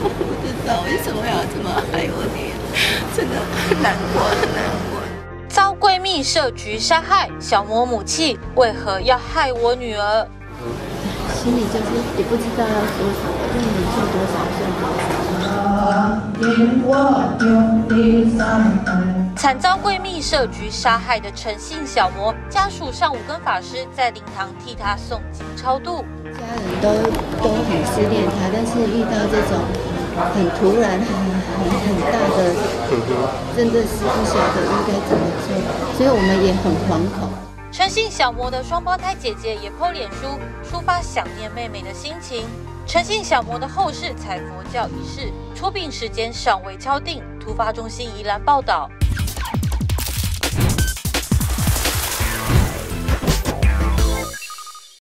我不知道为什么？要这么害我女儿真的很难过很难过。遭闺蜜设局杀害小魔母气为何要害我女儿？心里就是也不知道要说什么就是你做多少事惨遭闺蜜设局杀害的陈姓小魔，家属上午跟法师在灵堂替他诵经超度。家人都都很思念他，但是遇到这种很突然、很很很大的，真的是不晓得应该怎么做，所以我们也很惶恐。陈姓小魔的双胞胎姐姐也剖脸书，抒发想念妹妹的心情。陈姓小魔的后事采佛教仪式，出殡时间尚未敲定。突发中心宜兰报道。